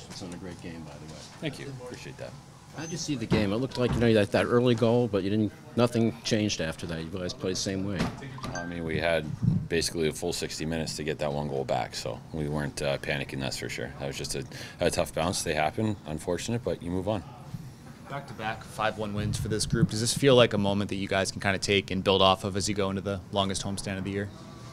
Congratulations on a great game, by the way. Thank you. Appreciate that. How'd you see the game? It looked like you know that, that early goal, but you didn't. Nothing changed after that. You guys played the same way. I mean, we had basically a full 60 minutes to get that one goal back, so we weren't uh, panicking, that's for sure. That was just a, a tough bounce. They happen, unfortunate, but you move on. Back to back 5 1 wins for this group. Does this feel like a moment that you guys can kind of take and build off of as you go into the longest homestand of the year?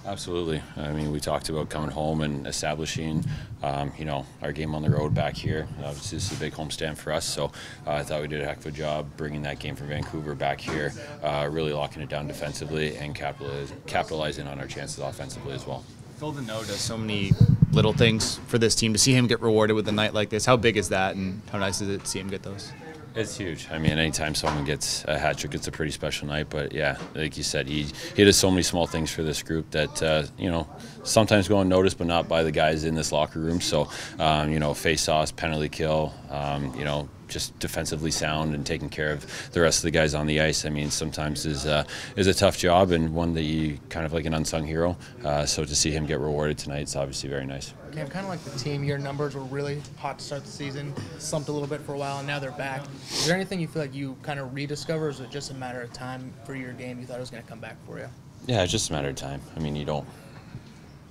Absolutely. I mean, we talked about coming home and establishing, um, you know, our game on the road back here. Obviously, this is a big homestand for us, so uh, I thought we did a heck of a job bringing that game from Vancouver back here, uh, really locking it down defensively and capitalizing on our chances offensively as well. Phil Danault does so many little things for this team. To see him get rewarded with a night like this, how big is that, and how nice is it to see him get those? It's huge. I mean, anytime someone gets a hat trick, it's a pretty special night. But yeah, like you said, he he does so many small things for this group that uh, you know sometimes go unnoticed, but not by the guys in this locker room. So um, you know, face offs, penalty kill, um, you know, just defensively sound and taking care of the rest of the guys on the ice. I mean, sometimes is uh, is a tough job and one that you kind of like an unsung hero. Uh, so to see him get rewarded tonight is obviously very nice. Cam, kind of like the team, your numbers were really hot to start the season, slumped a little bit for a while, and now they're back. Is there anything you feel like you kind of rediscover, or is it just a matter of time for your game? You thought it was going to come back for you? Yeah, it's just a matter of time. I mean, you don't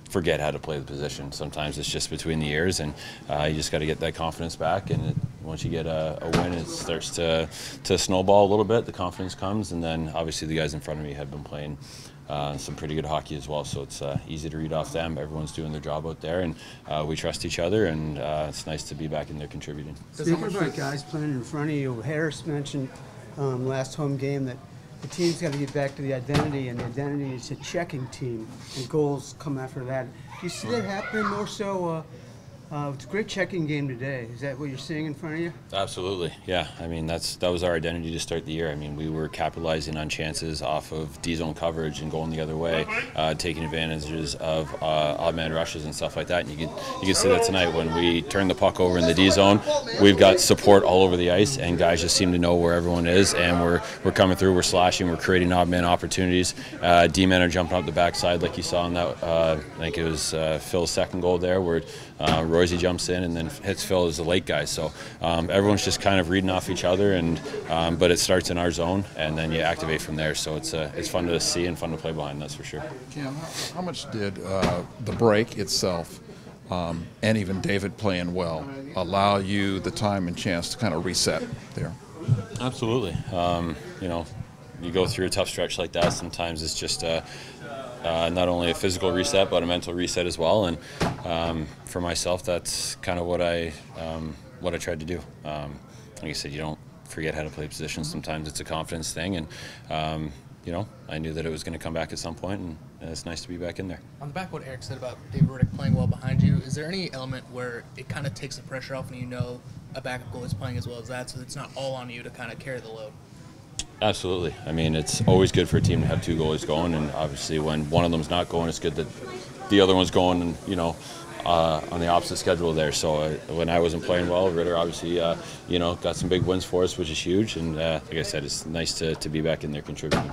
forget how to play the position. Sometimes it's just between the ears, and uh, you just got to get that confidence back. And it, once you get a, a, win, it starts to to snowball a little bit. The confidence comes, and then obviously the guys in front of me have been playing. Uh, some pretty good hockey as well, so it's uh, easy to read off them. Everyone's doing their job out there, and uh, we trust each other, and uh, it's nice to be back in there contributing. Speaking about guys playing in front of you, Harris mentioned um, last home game that the team's got to get back to the identity, and the identity is a checking team, and goals come after that. Do you see that happening more so? Uh, uh, it's a great checking game today. Is that what you're seeing in front of you? Absolutely, yeah. I mean, that's that was our identity to start the year. I mean, we were capitalizing on chances off of D zone coverage and going the other way, uh, taking advantages of uh, odd man rushes and stuff like that. And you can you can see that tonight when we turn the puck over in the D zone, we've got support all over the ice, and guys just seem to know where everyone is, and we're we're coming through, we're slashing, we're creating odd man opportunities. Uh, D men are jumping up the backside like you saw in that. Uh, I think it was uh, Phil's second goal there, where. Royce jumps in and then hits Phil as the late guy. So um, everyone's just kind of reading off each other, and um, but it starts in our zone, and then you activate from there. So it's uh, it's fun to see and fun to play behind. That's for sure. Cam, how much did uh, the break itself? Um, and even David playing well allow you the time and chance to kind of reset there. Absolutely. Um, you know, you go through a tough stretch like that. Sometimes it's just a, uh, not only a physical reset but a mental reset as well. And um, for myself, that's kind of what I um, what I tried to do. Um, like I said, you don't forget how to play positions. Sometimes it's a confidence thing, and um, you know, I knew that it was going to come back at some point, and it's nice to be back in there. On the back of what Eric said about Dave Rittich playing well behind you, is there any element where it kind of takes the pressure off and you know a backup goalie is playing as well as that, so it's not all on you to kind of carry the load? Absolutely. I mean, it's always good for a team to have two goalies going, and obviously, when one of them's not going, it's good that the other one's going, and you know, uh, on the opposite schedule there. So uh, when I wasn't playing well, Ritter obviously, uh, you know, got some big wins for us, which is huge. And uh, like I said, it's nice to, to be back in there contributing.